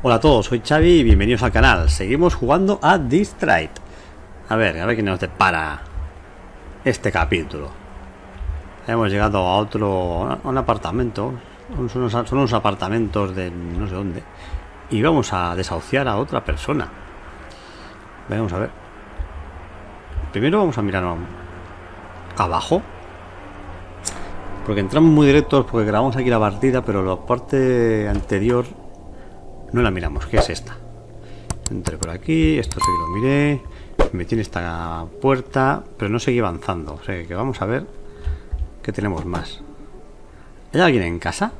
Hola a todos, soy Xavi y bienvenidos al canal. Seguimos jugando a Distrite. A ver, a ver qué nos depara este capítulo. Hemos llegado a otro, a un apartamento. Son unos, son unos apartamentos de no sé dónde. Y vamos a desahuciar a otra persona. Vamos a ver. Primero vamos a mirar abajo. Porque entramos muy directos porque grabamos aquí la partida, pero la parte anterior no la miramos. ¿Qué es esta? Entré por aquí, esto sí que lo miré. Me en esta puerta, pero no seguí avanzando. O sea que vamos a ver qué tenemos más. ¿Hay alguien en casa?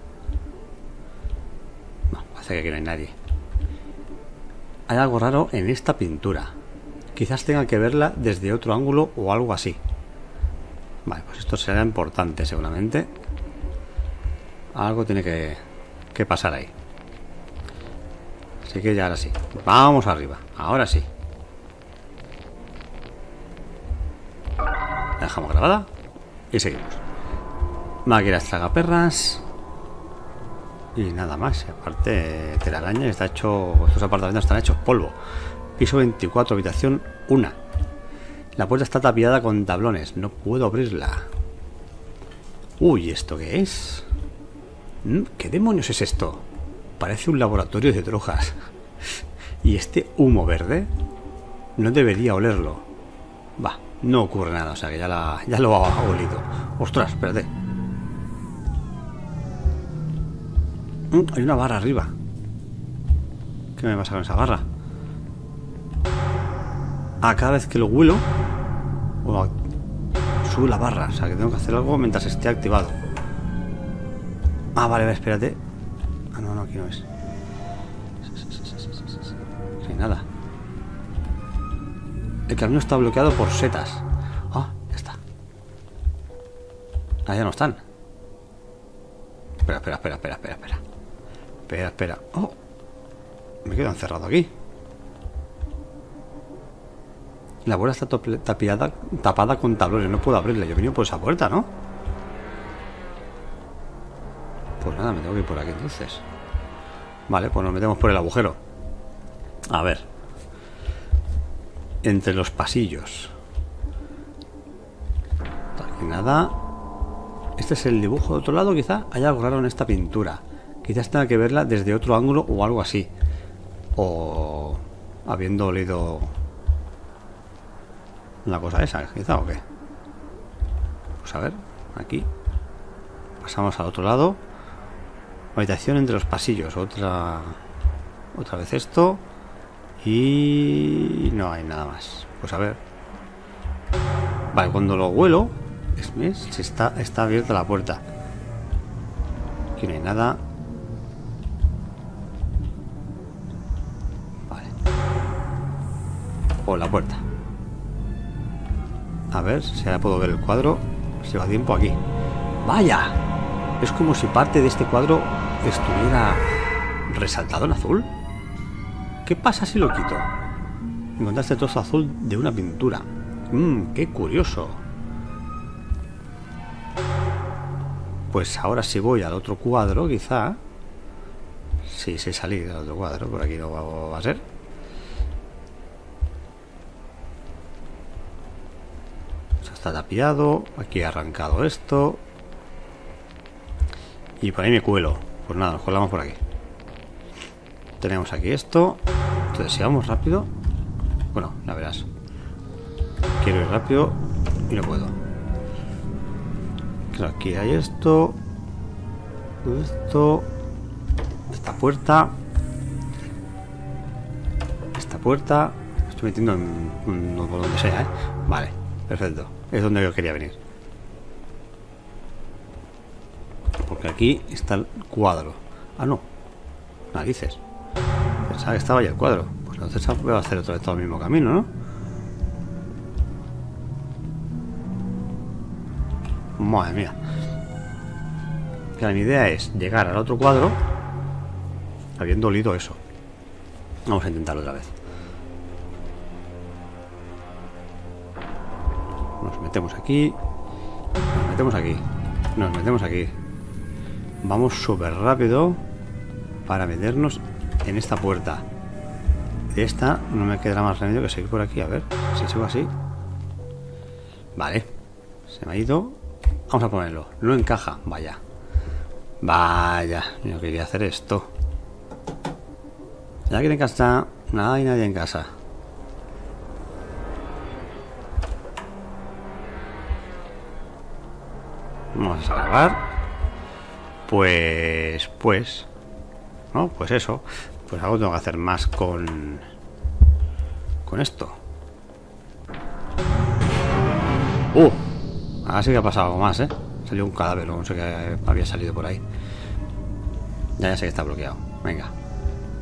No, parece que aquí no hay nadie. Hay algo raro en esta pintura. Quizás tenga que verla desde otro ángulo o algo así. Vale, pues esto será importante seguramente. Algo tiene que, que pasar ahí. Así que ya ahora sí. Vamos arriba. Ahora sí. La dejamos grabada. Y seguimos. Máquinas tragaperras. Y nada más. Aparte, telaraña está hecho. Estos apartamentos están hechos polvo. Piso 24, habitación 1. La puerta está tapiada con tablones. No puedo abrirla. Uy, ¿esto qué es? ¿Mm? ¿Qué demonios es esto? Parece un laboratorio de drogas. Y este humo verde no debería olerlo. Va, no ocurre nada, o sea que ya, la, lo ha olido. Ostras, espérate. Mm, hay una barra arriba. ¿Qué me pasa con esa barra? Ah, cada vez que lo huelo, sube la barra. O sea que tengo que hacer algo mientras esté activado. Ah, vale, espérate. Aquí no es. Hay nada. El camino está bloqueado por setas. Ah, ya está. Ah, ya no están. Espera, espera, espera, espera, espera, espera. Espera, espera. Oh. Me quedo encerrado aquí. La puerta está tapiada, tapada con tablones. No puedo abrirla. Yo he venido por esa puerta, ¿no? Pues nada, me tengo que ir por aquí entonces. Vale, pues nos metemos por el agujero. A ver. Entre los pasillos. Aquí nada. Este es el dibujo de otro lado, quizá. Hay algo raro en esta pintura. Quizás tenga que verla desde otro ángulo o algo así. O habiendo olido la cosa esa, quizá o qué. Pues a ver, aquí. Pasamos al otro lado. Habitación entre los pasillos. Otra. Otra vez esto. Y. No hay nada más. Pues a ver. Vale, cuando lo huelo. Es. Si está, está abierta la puerta. Aquí no hay nada. Vale. O la puerta. A ver si ahora puedo ver el cuadro. Se va tiempo aquí. ¡Vaya! Es como si parte de este cuadro estuviera resaltado en azul. ¿Qué pasa si lo quito? Encontraste trozo azul de una pintura. Mmm, qué curioso. Pues ahora si voy al otro cuadro, quizá... Sí, sí salí del otro cuadro, por aquí no va a ser. está tapiado. Aquí he arrancado esto. Y por ahí me cuelo. Pues nada, nos colamos por aquí. Tenemos aquí esto. Entonces, si vamos rápido. Bueno, la verás. Quiero ir rápido y no puedo. aquí hay esto. Esto. Esta puerta. Esta puerta. Estoy metiendo en, en donde sea, ¿eh? Vale, perfecto. Es donde yo quería venir. Porque aquí está el cuadro. Ah, no. Narices. Pensaba que estaba ya el cuadro. Pues entonces voy a hacer otra vez todo el mismo camino, ¿no? Madre mía. mi idea es llegar al otro cuadro habiendo olido eso. Vamos a intentarlo otra vez. Nos metemos aquí. Nos metemos aquí. Nos metemos aquí. Vamos súper rápido para meternos en esta puerta. De esta no me quedará más remedio que seguir por aquí. A ver, si sigo así. Vale. Se me ha ido. Vamos a ponerlo. No encaja. Vaya. Vaya. Yo quería hacer esto. Ya que en casa. Nada hay nadie en casa. Vamos a grabar. Pues. Pues. ¿No? Pues eso. Pues algo tengo que hacer más con. Con esto. ¡Uh! Ahora sí que ha pasado algo más, ¿eh? Salió un cadáver, no sé qué había salido por ahí. Ya, ya sé que está bloqueado. Venga.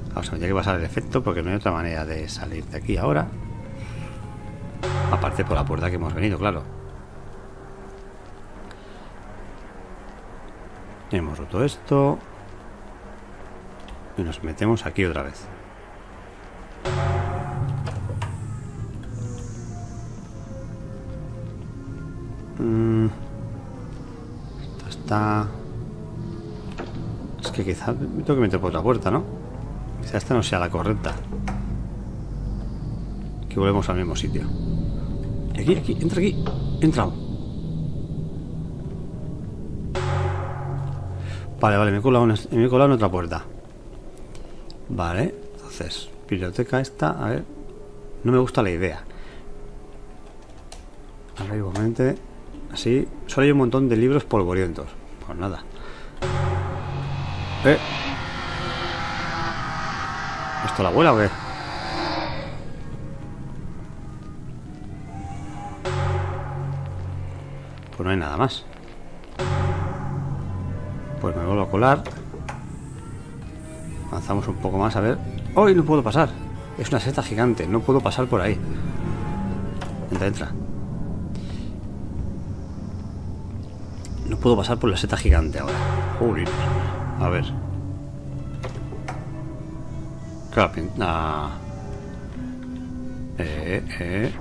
Vamos a ya que pasar el efecto porque no hay otra manera de salir de aquí ahora. Aparte por la puerta que hemos venido, claro. Hemos roto esto. Y nos metemos aquí otra vez. Mm. Esto está... Es que quizá me tengo que meter por otra puerta, ¿no? Quizá esta no sea la correcta. Que volvemos al mismo sitio. Aquí, aquí, entra aquí. Entra. Vale, vale, me he colado, me he colado en otra puerta. Vale, entonces, biblioteca esta, a ver. No me gusta la idea. A ver, igualmente. Así, solo hay un montón de libros polvorientos. Pues nada. ¿Eh? ¿Esto la abuela o qué? Pues no hay nada más. Pues me vuelvo a colar. Avanzamos un poco más, a ver. ¡Hoy no puedo pasar! Es una seta gigante, no puedo pasar por ahí. Entra, entra. No puedo pasar por la seta gigante ahora. Joder. A ver. Claro, ah. Eh, eh.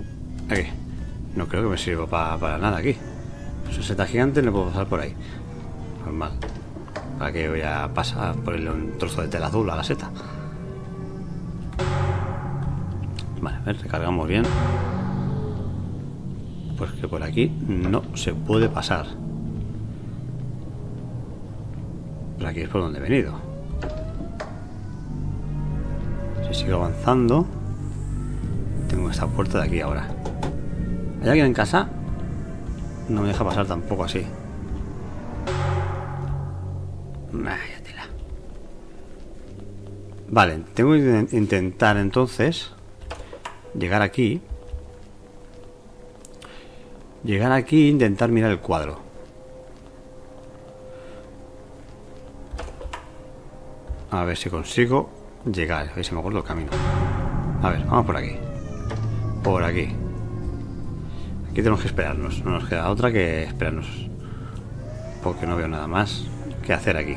Aquí. No creo que me sirva para nada aquí. Esa seta gigante no puedo pasar por ahí. Normal. ¿Para que voy a pasar por un trozo de tela azul a la seta? Vale, a ver, recargamos bien. Pues que por aquí no se puede pasar. Por aquí es por donde he venido. Si sigo avanzando, tengo esta puerta de aquí ahora. ¿Hay alguien en casa? No me deja pasar tampoco así. Vale, tengo que intentar entonces llegar aquí. Llegar aquí e intentar mirar el cuadro. A ver si consigo llegar. A ver si me acuerdo el camino. A ver, vamos por aquí. Por aquí. Aquí tenemos que esperarnos. No nos queda otra que esperarnos. Porque no veo nada más que hacer aquí.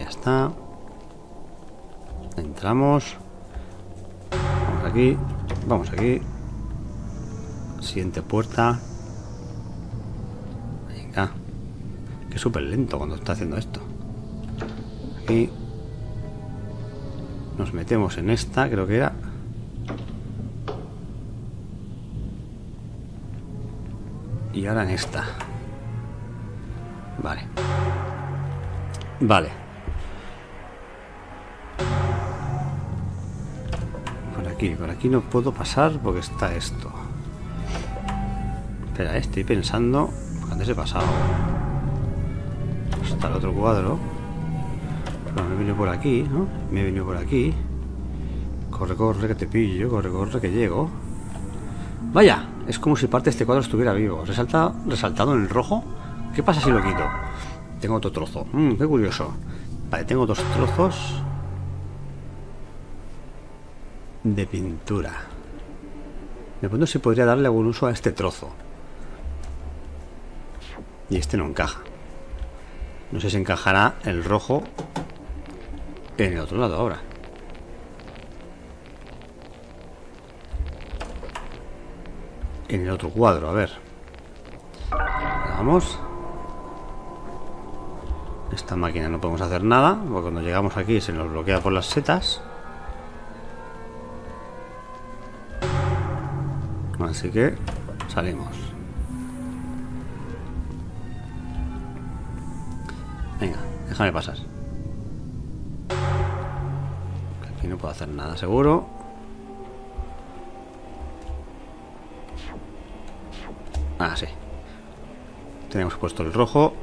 Ya está. Entramos. Vamos aquí. Vamos aquí. Siguiente puerta. Venga. Que súper lento cuando está haciendo esto. Aquí. Nos metemos en esta, creo que era. Y ahora en esta. Vale. Vale. Por aquí no puedo pasar porque está esto. Espera, eh, estoy pensando... Antes he pasado. Está el otro cuadro. me he venido por aquí, ¿no? Me he venido por aquí. Corre, corre, que te pillo. Corre, corre, que llego. Vaya, es como si parte de este cuadro estuviera vivo. Resalta, resaltado en el rojo. ¿Qué pasa si lo quito? Tengo otro trozo. Mmm, qué curioso. Vale, tengo dos trozos de pintura. Me pregunto si podría darle algún uso a este trozo. Y este no encaja. No sé si encajará el rojo en el otro lado ahora. En el otro cuadro, a ver. Vamos. Esta máquina no podemos hacer nada, porque cuando llegamos aquí se nos bloquea por las setas. Así que salimos. Venga, déjame pasar. Aquí no puedo hacer nada, seguro. Ah, sí. Tenemos puesto el rojo.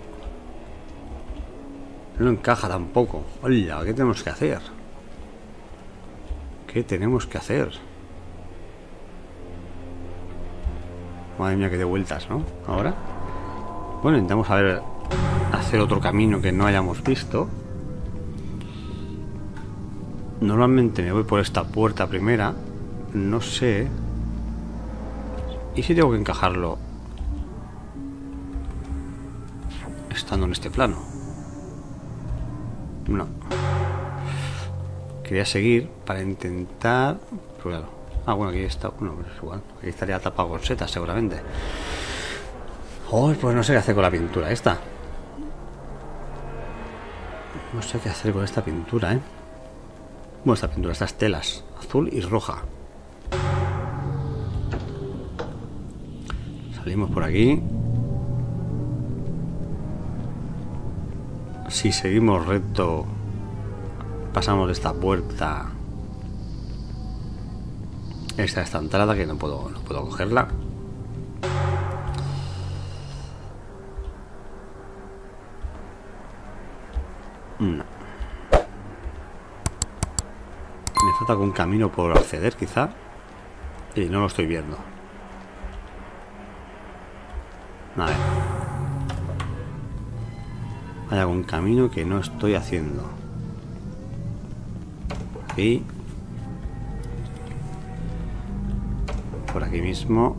No encaja tampoco. Hola, ¿qué tenemos que hacer? ¿Qué tenemos que hacer? Madre mía, que de vueltas, ¿no? Ahora. Bueno, intentamos a ver hacer otro camino que no hayamos visto. Normalmente me voy por esta puerta primera. No sé. ¿Y si tengo que encajarlo estando en este plano? No. Quería seguir para intentar... claro. Ah, bueno, aquí está... Bueno, pues igual. Aquí estaría tapado con setas, seguramente. Oh, pues no sé qué hacer con la pintura esta. No sé qué hacer con esta pintura, ¿eh? Bueno, esta pintura, estas telas. Azul y roja. Salimos por aquí. Si seguimos recto, pasamos de esta puerta. Esta esta entrada que no puedo, no puedo cogerla. No. Me falta algún camino por acceder, quizá. Y no lo estoy viendo. A ver. Hay algún camino que no estoy haciendo. Por Por aquí mismo.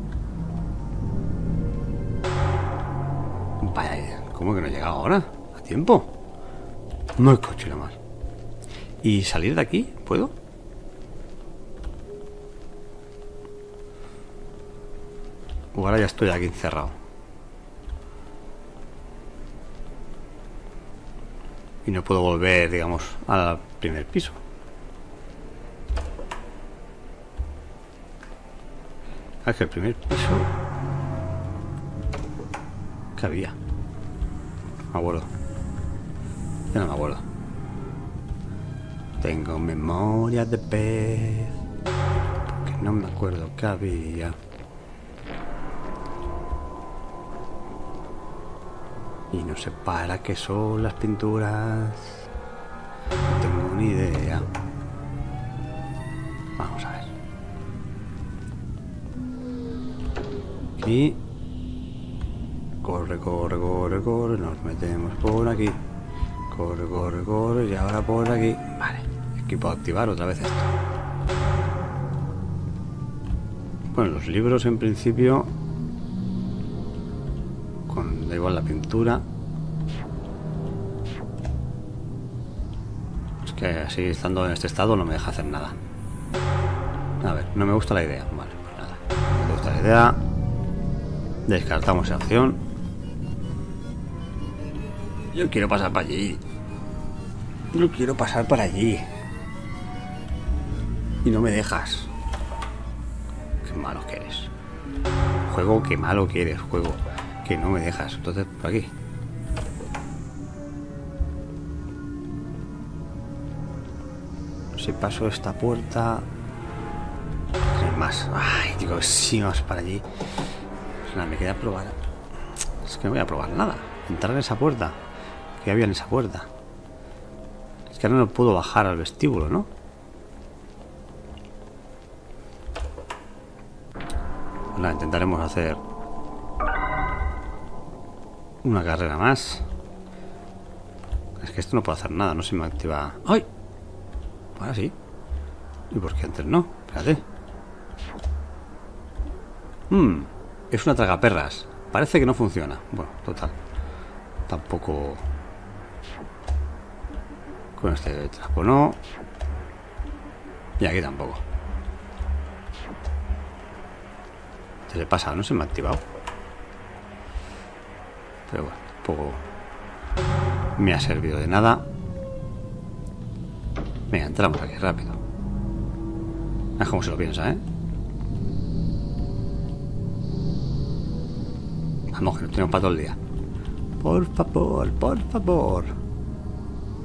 Vaya, ¿cómo que no he llegado ahora? ¿A tiempo? No hay coche nada más. ¿Y salir de aquí? ¿Puedo? O ahora ya estoy aquí encerrado. Y no puedo volver, digamos, al primer piso. Ah, que el primer piso... ¿Qué había? Me acuerdo. Ya no me acuerdo. Tengo memoria de pez. Porque no me acuerdo qué había. Y no sé para qué son las pinturas. No tengo ni idea. Vamos a ver. Aquí. Corre, corre, corre, corre. Nos metemos por aquí. Corre, corre, corre. Y ahora por aquí. Vale. Equipo activar otra vez esto. Bueno, los libros en principio con da igual la pintura es que así estando en este estado no me deja hacer nada a ver, no me gusta la idea vale, pues nada, no me gusta la idea descartamos esa opción yo quiero pasar para allí yo quiero pasar para allí y no me dejas qué malo que eres juego, qué malo que eres juego que no me dejas. Entonces, por aquí. Si paso esta puerta... Más. Ay, digo, si más para allí. Me queda probar. Es que no voy a probar nada. Entrar en esa puerta. Que había en esa puerta. Es que ahora no puedo bajar al vestíbulo, ¿no? Nada, intentaremos hacer una carrera más. Es que esto no puedo hacer nada, no se me activa. ¡Ay! Ahora sí. ¿Y por qué antes no? Espérate. Hmm, es una tragaperras. Parece que no funciona. Bueno, total. Tampoco. Con este trapo no. Y aquí tampoco. ¿Qué le pasa? No se me ha activado. Pero bueno, tampoco me ha servido de nada. Venga, entramos aquí rápido. Es como se lo piensa, ¿eh? Vamos, que no tenemos para todo el día. Por favor, por favor.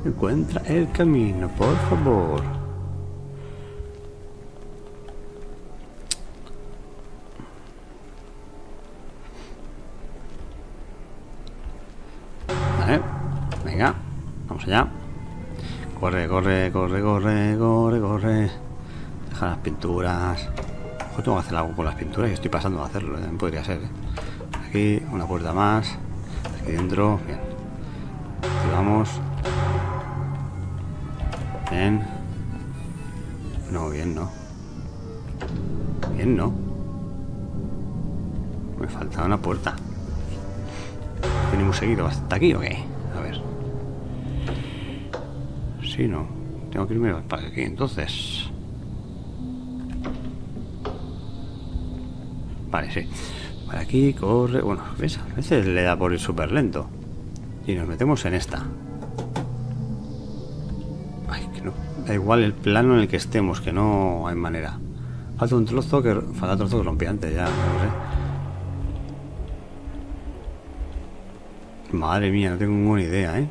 Encuentra el camino, por favor. Vale, venga, vamos allá. Corre, corre, corre, corre, corre, corre. Deja las pinturas. Ojo, tengo que hacer algo con las pinturas y estoy pasando a hacerlo, ¿eh? podría ser. ¿eh? Una puerta más. Aquí dentro, bien. Activamos. Bien. No, bien, no. Bien, no. Me falta una puerta. ¿Venimos seguido hasta aquí o qué? A ver. Sí, no. Tengo que irme para aquí, entonces. Vale, sí. Aquí, corre... Bueno, ¿ves? A veces le da por ir súper lento. Y nos metemos en esta. Ay, que no. Da igual el plano en el que estemos, que no hay manera. Falta un trozo que... Falta trozo que rompí antes, ya, no sé. Madre mía, no tengo ninguna idea, ¿eh?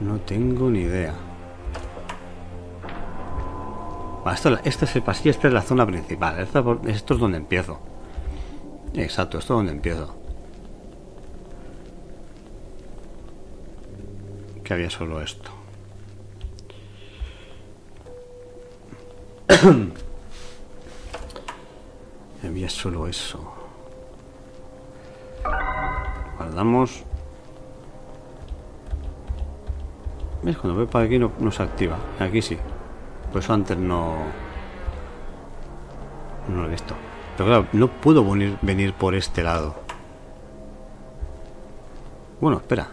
No tengo ni idea. Esto, esto es el pasillo, esta es la zona principal. Esto, esto es donde empiezo. Exacto, esto es donde empiezo. Que había solo esto. había solo eso. Guardamos. ¿Ves? Cuando voy para aquí no se activa. Aquí sí. Por eso antes no... No lo he visto. Pero claro, no puedo venir, venir por este lado. Bueno, espera.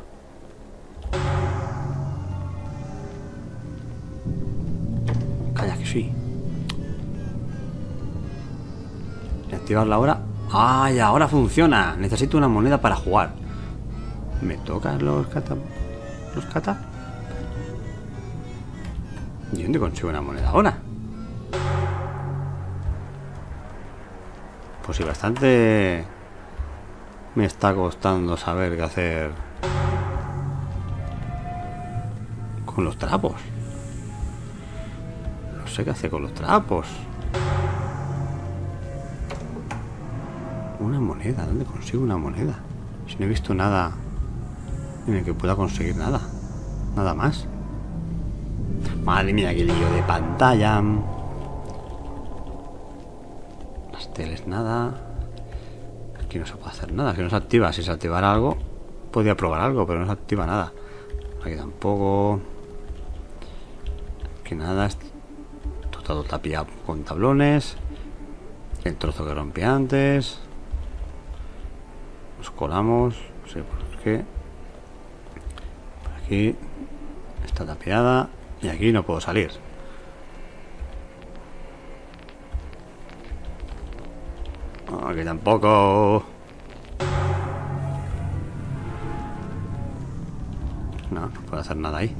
Calla que sí. Activarla ahora. ¡Ay! Ahora funciona. Necesito una moneda para jugar. ¿Me tocan los cata... los cata? ¿Y dónde consigo una moneda ahora? Pues sí, bastante me está costando saber qué hacer con los trapos. No sé qué hacer con los trapos. Una moneda, ¿dónde consigo una moneda? Si no he visto nada en el que pueda conseguir nada. Nada más. Madre mía, qué lío de pantalla. Las teles, nada. Aquí no se puede hacer nada. Aquí no se activa. Si se activara algo, podría probar algo, pero no se activa nada. Aquí tampoco. Aquí nada. Todo tapiado con tablones. El trozo que rompí antes. Nos colamos. No sé por qué. Por aquí. Está tapiada. Y aquí no puedo salir. Aquí tampoco. No, no puedo hacer nada ahí.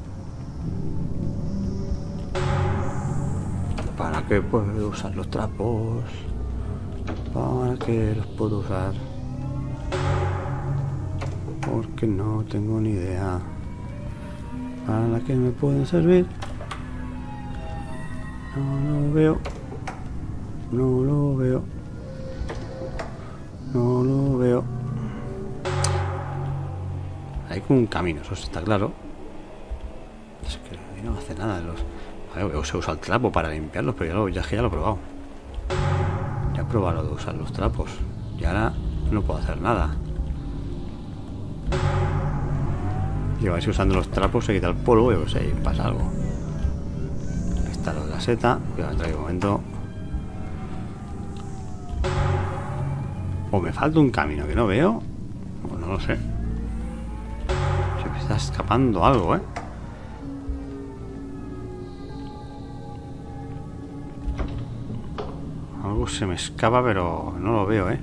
¿Para qué puedo usar los trapos? ¿Para qué los puedo usar? Porque no tengo ni idea para que me pueden servir. No lo veo. No lo veo. No lo veo. Hay como un camino, eso está claro. Es que no hace nada. Los... Ver, se usa el trapo para limpiarlos, pero ya, lo, ya, ya lo he probado. Ya he probado de usar los trapos. Y ahora no puedo hacer nada. Y a ver usando los trapos se quita el polvo y sé, pasa algo. Ahí está lo de la seta. Cuidado, entra un momento. O me falta un camino que no veo. O no lo sé. Se me está escapando algo, ¿eh? Algo se me escapa, pero no lo veo, ¿eh?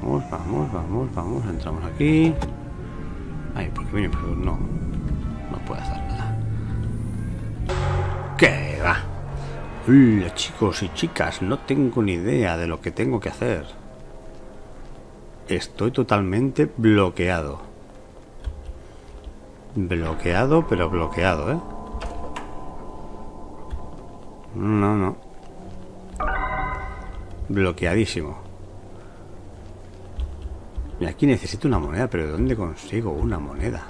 Vamos, vamos, vamos, vamos. Entramos aquí. Ay, porque viene, pero no. No puede hacer nada. ¿Qué va? Chicos y chicas. No tengo ni idea de lo que tengo que hacer. Estoy totalmente bloqueado. Bloqueado, pero bloqueado, ¿eh? No, no. Bloqueadísimo. Aquí necesito una moneda, pero ¿de dónde consigo una moneda?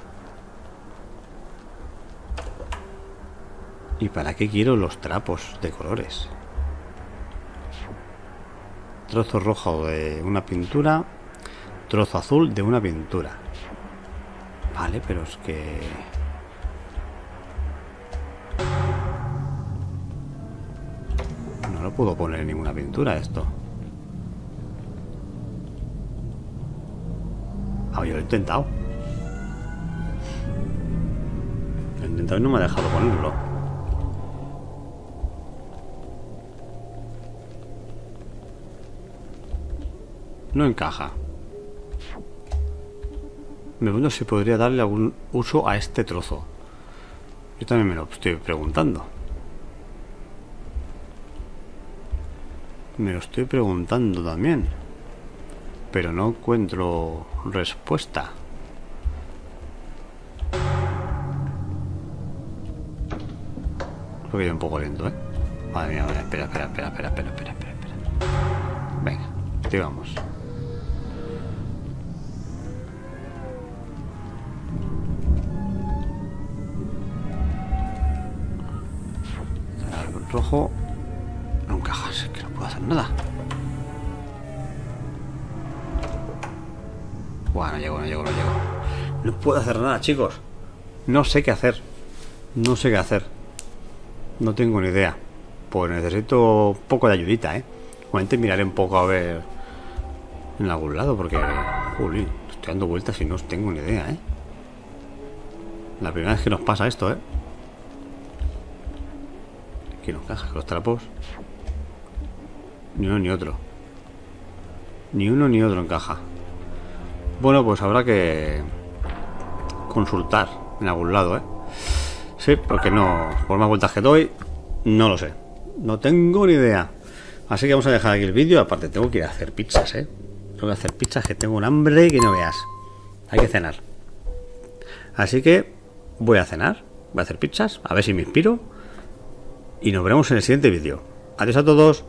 ¿Y para qué quiero los trapos de colores? Trozo rojo de una pintura, trozo azul de una pintura. Vale, pero es que... No lo puedo poner en ninguna pintura esto. Ah, yo lo he intentado. Lo he intentado y no me ha dejado ponerlo. No encaja. Me pregunto si podría darle algún uso a este trozo. Yo también me lo estoy preguntando. Me lo estoy preguntando también. Pero no encuentro respuesta. Creo que un poco lento, ¿eh? Madre mía, espera, espera, espera, espera, espera, espera, espera, espera. Venga, activamos. Rojo no encaja, es que no puedo hacer nada. Bueno, no llego, no llego, no llego. No puedo hacer nada, chicos. No sé qué hacer. No sé qué hacer. No tengo ni idea. Pues necesito un poco de ayudita, ¿eh? Igualmente miraré un poco a ver en algún lado, porque... Juli, estoy dando vueltas y no tengo ni idea, ¿eh? La primera vez que nos pasa esto, ¿eh? Aquí no encaja los trapos. Ni uno ni otro. Ni uno ni otro encaja. Bueno, pues habrá que consultar en algún lado, ¿eh? Sí, porque no, por más vueltas que doy, no lo sé. No tengo ni idea. Así que vamos a dejar aquí el vídeo. Aparte, tengo que ir a hacer pizzas, ¿eh? Tengo que hacer pizzas, que tengo un hambre que no veas. Hay que cenar. Así que voy a cenar, voy a hacer pizzas, a ver si me inspiro. Y nos veremos en el siguiente vídeo. Adiós a todos.